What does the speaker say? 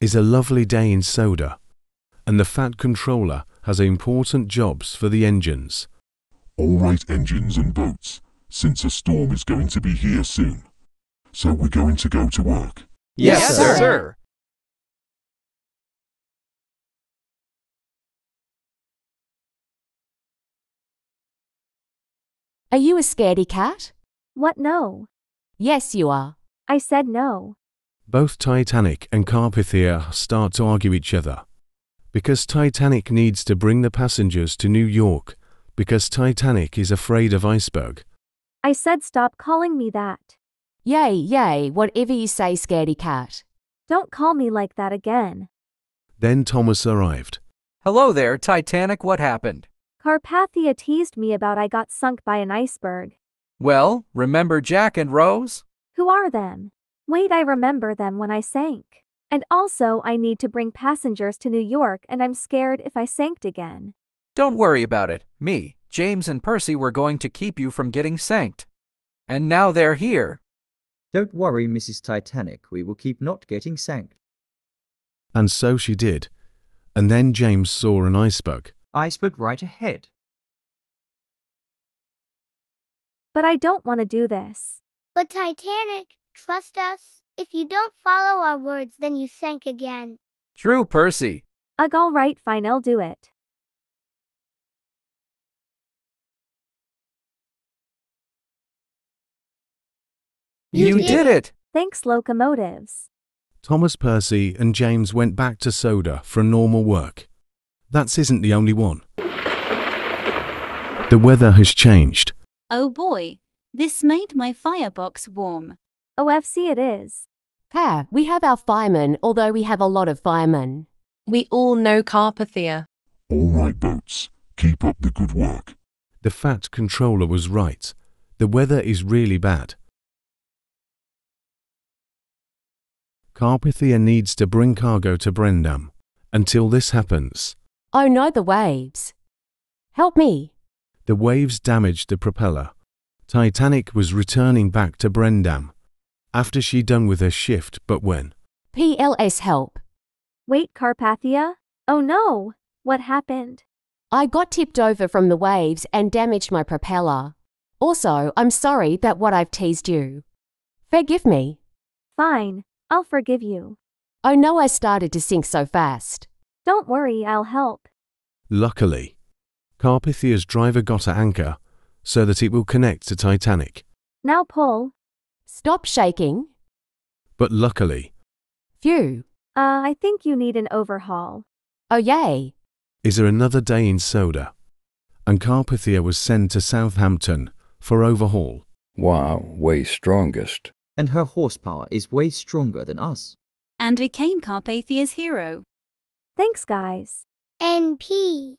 is a lovely day in Sodor, and the Fat Controller has important jobs for the engines. All right, engines and boats, since a storm is going to be here soon. So we're going to go to work. Yes, Yes, sir. sir. Are you a scaredy cat? What no? Yes, you are. I said no. Both Titanic and Carpathia start to argue each other. Because Titanic needs to bring the passengers to New York, because Titanic is afraid of iceberg. I said stop calling me that. Yay, yay, whatever you say, scaredy cat. Don't call me like that again. Then Thomas arrived. Hello there, Titanic. What happened? Carpathia teased me about I got sunk by an iceberg. Well, remember Jack and Rose? Who are them? Wait, I remember them when I sank. And also, I need to bring passengers to New York, and I'm scared if I sank again. Don't worry about it. Me, James, and Percy were going to keep you from getting sanked. And now they're here. Don't worry, Mrs. Titanic. We will keep not getting sank. And so she did. And then James saw an iceberg. Iceberg right ahead. But I don't want to do this. But Titanic, trust us. If you don't follow our words, then you sank again. True, Percy. Ugh, all right, fine, I'll do it. You, did did it. Thanks, locomotives. Thomas Percy and James went back to Sodor for normal work. That isn't the only one. The weather has changed. Oh boy, this made my firebox warm. OFC it is. Pa, we have our firemen, although we have a lot of firemen. We all know Carpathia. All right, boats, keep up the good work. The Fat Controller was right. The weather is really bad. Carpathia needs to bring cargo to Brendam. Until this happens, Oh no, the waves. Help me. the waves damaged the propeller. Titanic was returning back to Brendam. After she done with her shift, but when? PLS help. Wait, Carpathia? Oh no! What happened? I got tipped over from the waves and damaged my propeller. Also, I'm sorry that what I've teased you. Forgive me. Fine, I'll forgive you. Oh no, I started to sink so fast. Don't worry, I'll help. Luckily, Carpathia's driver got a anchor so that it will connect to Titanic. Now pull. Stop shaking. But luckily, Phew. Uh, I think you need an overhaul. Oh yay. is there another day in Sodor? And Carpathia was sent to Southampton for overhaul. Wow, way strongest. And her horsepower is way stronger than us. And became Carpathia's hero. Thanks, guys. NP.